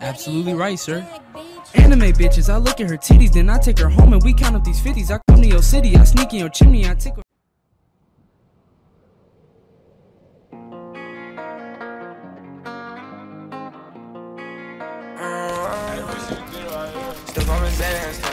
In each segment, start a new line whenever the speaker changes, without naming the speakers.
Absolutely right, sir. Anime bitches, I look at her titties, then I take her home and we count up these 50s. I come to your city, I sneak in your chimney, I tickle.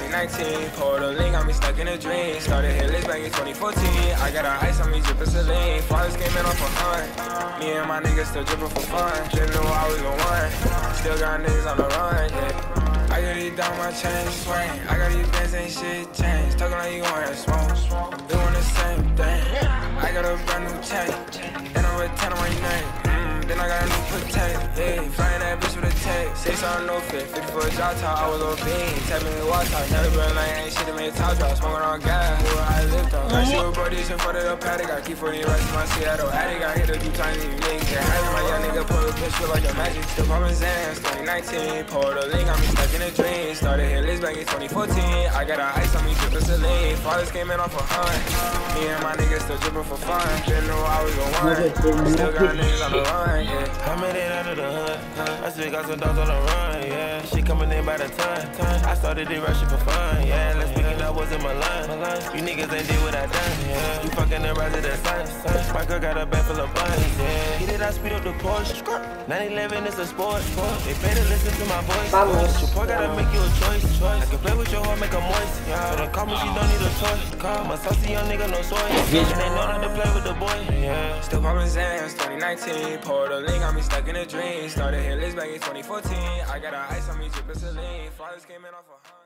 2019. Poured a link, got me stuck in a dream. Started hitless back in 2014. I got a ice on me, drippin' saline. Fathers came in off a hunt. Me and my niggas still drippin' for fun. Didn't know I was the one. Still got niggas on the run, yeah. I got these down my chain swing. I got these bands, ain't shit changed. Talking like you gon' have smoke. Doing the same thing. I got a brand new chain. And I'm with 10 on my name. Mm, then I got a new potato. Yeah, flying that a. Say something no fit. 50 for a drop top, I was on beam. Tapping the watch top. Never been like ain't shit to make top drop. Smoking on gas. Who I lived on. I see what brothers in front of the paddock. I keep 40 rest in my Seattle attic. I hit a few times in the Can't have. My young nigga pull a feel like a magic. Still popping Xans. 2019. Poured a link. Me stuck in a dream. Started hitless back in 2014. I got a ice on me, drippin' saline. Fathers came in off a hunt. Me and my niggas still drippin' for fun. Didn't know I was the one. Still got niggas on the run, yeah.
Coming in out of the hood, huh? I still got some dogs on the run, yeah. She coming in by the ton, ton. I started it rushing for fun, yeah. Let's Last weekend I was in my line. You niggas ain't did what I done, yeah. You fucking the rise of the sun, sun. My girl got a bag full of buns, yeah. Get it, I speed up the Porsche. 911 is a sport, They better listen to my voice.
Vamos.
Your boy gotta make you a choice, choice. I can play with your heart, make her moist, yeah. So me, she don't need a toy. Call my saucy young nigga, no soy. And they know not to play with the boy, yeah.
Still popping Xans, 2019. Poured a link, got me stuck in a dream. Started hitless back in 2014. I got a ice on me, drippin' saline. Fathers came in off a hunt.